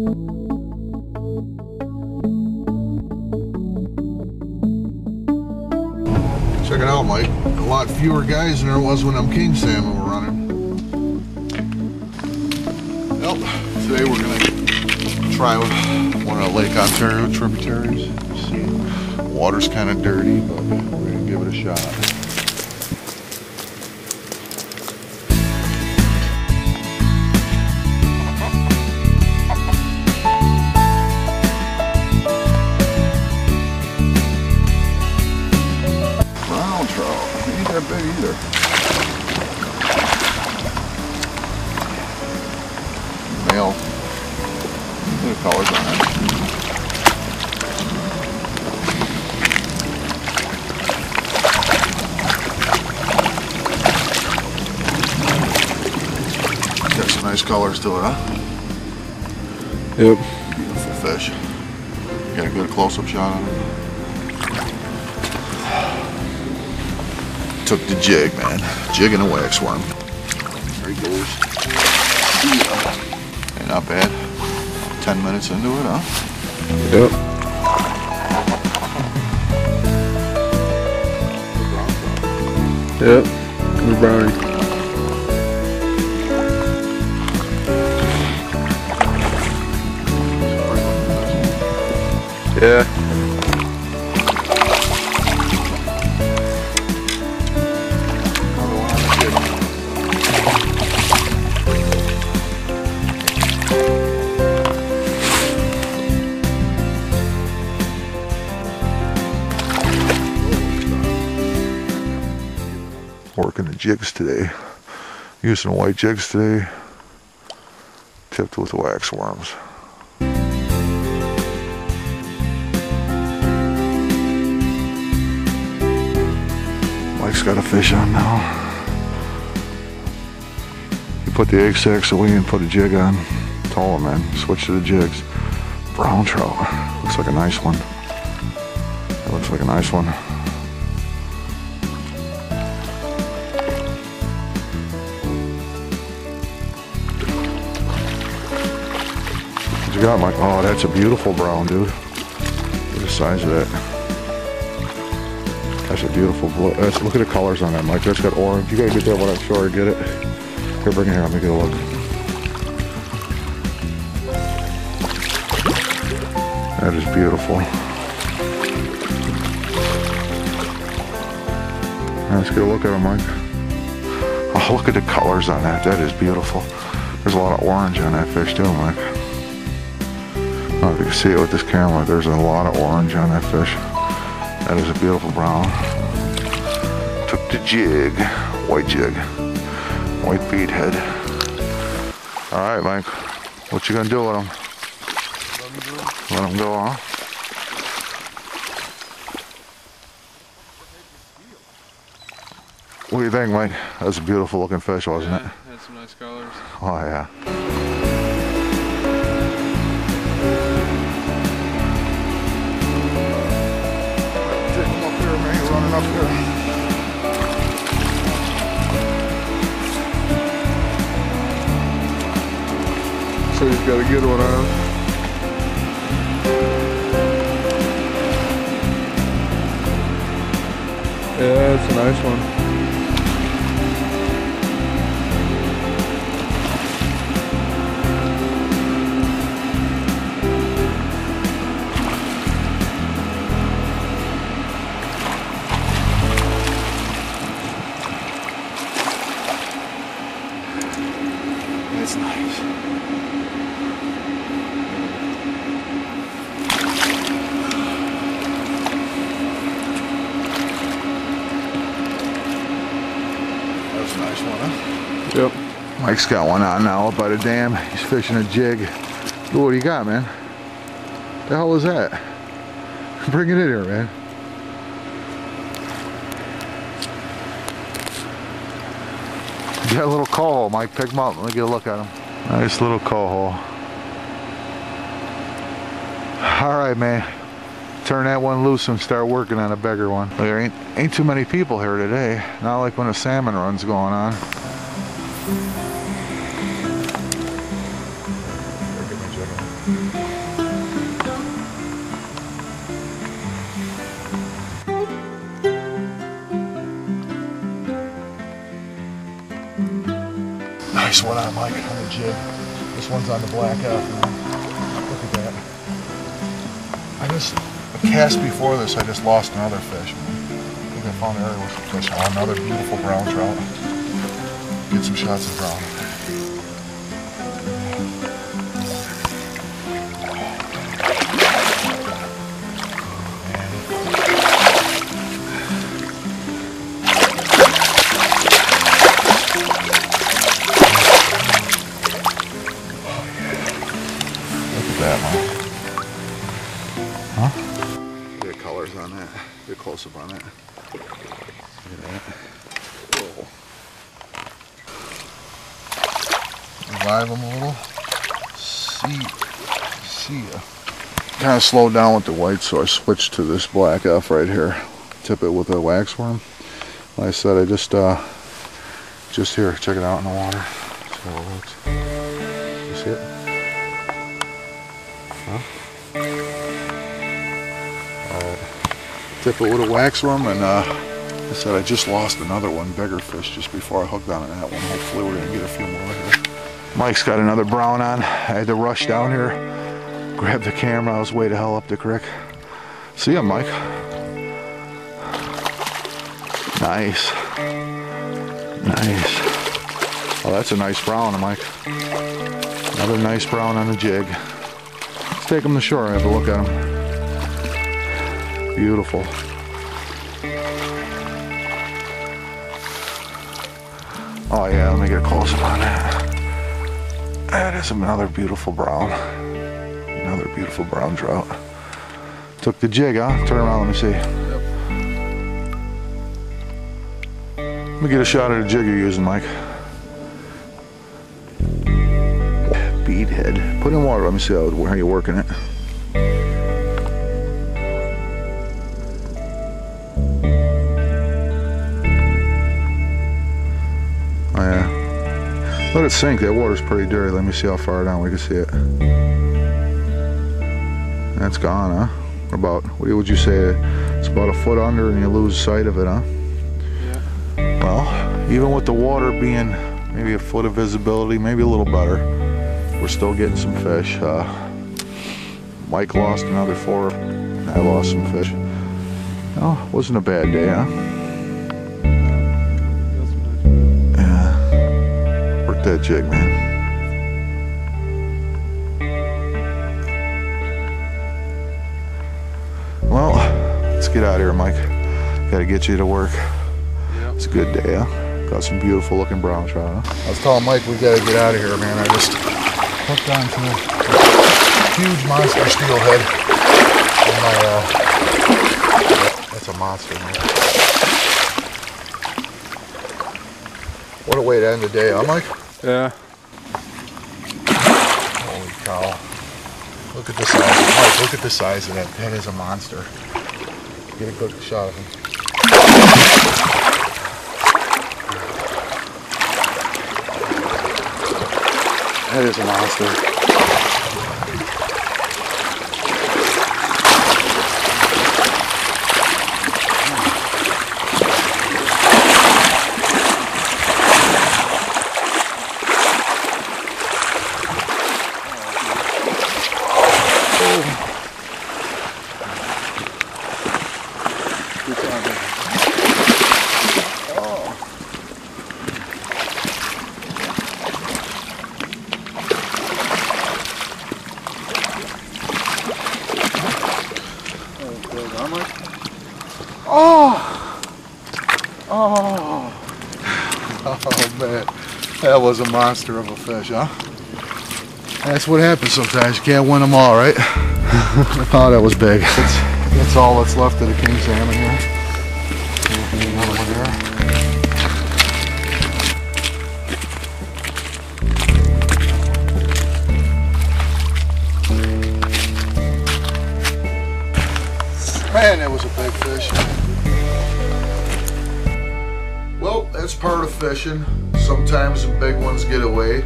Check it out, Mike. A lot fewer guys than there was when them king salmon were running. Well, today we're gonna try one of the Lake Ontario tributaries. See, water's kind of dirty, but we're gonna give it a shot. That big either. Male. Look at colors on it. Got some nice colors to it, huh? Yep. Beautiful fish. Got a good close-up shot on it. Took the jig, man. Jig and a wax worm. There he goes. Not bad. Ten minutes into it, huh? Yep. Yep. Good brownie. Yeah. Working the jigs today. Using white jigs today. Tipped with wax worms. Mike's got a fish on now. You put the egg sacks away and put a jig on. Taller man. Switch to the jigs. Brown trout. Looks like a nice one. That looks like a nice one. What you got, Mike? Oh, that's a beautiful brown, dude. Look at the size of that. That's a beautiful blue. That's, look at the colors on that, Mike. That's got orange. You gotta get that one, I'm sure. Get it. Here, bring it here. Let me get a look. That is beautiful. Let's get a look at it, Mike. Oh, look at the colors on that. That is beautiful. There's a lot of orange on that fish too, Mike. I don't know if you can see it with this camera. There's a lot of orange on that fish. That is a beautiful brown. Took the jig, white jig, white bead head. All right, Mike. What you gonna do with him? Let him do it. Let him go, huh? What do you think, Mike? That's a beautiful looking fish, wasn't it? Had some nice colors. Oh yeah. So he's got a good one on. Yeah, it's a nice one. Nice one, huh? Yep. Mike's got one on now up by the dam. He's fishing a jig. Ooh, what do you got, man? The hell is that? Bring it in here, man. You got a little coho, Mike. Pick him up. Let me get a look at him. Nice little coho. All right, man. Turn that one loose and start working on a bigger one. There ain't ain't too many people here today. Not like when a salmon run's going on. Nice one on Mike on the jig. This one's on the black F. Look at that. I just a cast before this. I just lost another fish. I think I found an area with some fish. Another beautiful brown trout. Get some shots of brown. Close up on that. Look at that. Whoa. Revive them a little. See, see ya. Kind of slowed down with the white, so I switched to this black F right here. Tip it with a wax worm. Like I said, I just, uh, just here, check it out in the water. See how it looks. You see it? Tip it with a wax worm and uh, I said I just lost another one, bigger fish, just before I hooked on that one. Hopefully we're gonna get a few more here. Mike's got another brown on. I had to rush down here, grab the camera. I was way the hell up the creek. See ya, Mike. Nice. Nice. Oh, that's a nice brown, Mike. Another nice brown on the jig. Let's take him to shore and have a look at him. Beautiful. Oh yeah, let me get a close up on that. That is another beautiful brown. Another beautiful brown trout. Took the jig, huh? Turn around, let me see. Let me get a shot at the jig you're using, Mike. Bead head. Put in water, let me see how, how you're working it. Let it sink. That water's pretty dirty. Let me see how far down we can see it. That's gone, huh? About, what would you say? It's about a foot under and you lose sight of it, huh? Yeah. Well, even with the water being maybe a foot of visibility, maybe a little better, we're still getting some fish. Uh, Mike lost another four. I lost some fish. Oh, wasn't a bad day, huh? That jig, man. Well, let's get out of here, Mike. Gotta get you to work. Yep. It's a good day, huh? Got some beautiful looking brown trout, huh? I was telling Mike we gotta get out of here, man. I just hooked onto a huge monster steelhead. And my, uh, that's a monster, man. What a way to end the day, huh, Mike? Yeah. Holy cow. Look at the size. Mike, look at the size of that. That is a monster. Get a good shot of him. That is a monster. Oh. Oh! Oh! Oh man, that was a monster of a fish, huh? That's what happens sometimes. You can't win them all, right? oh, that was big. That's, all that's left of the king salmon here. Man, that was a big fish. Well, that's part of fishing. Sometimes the big ones get away.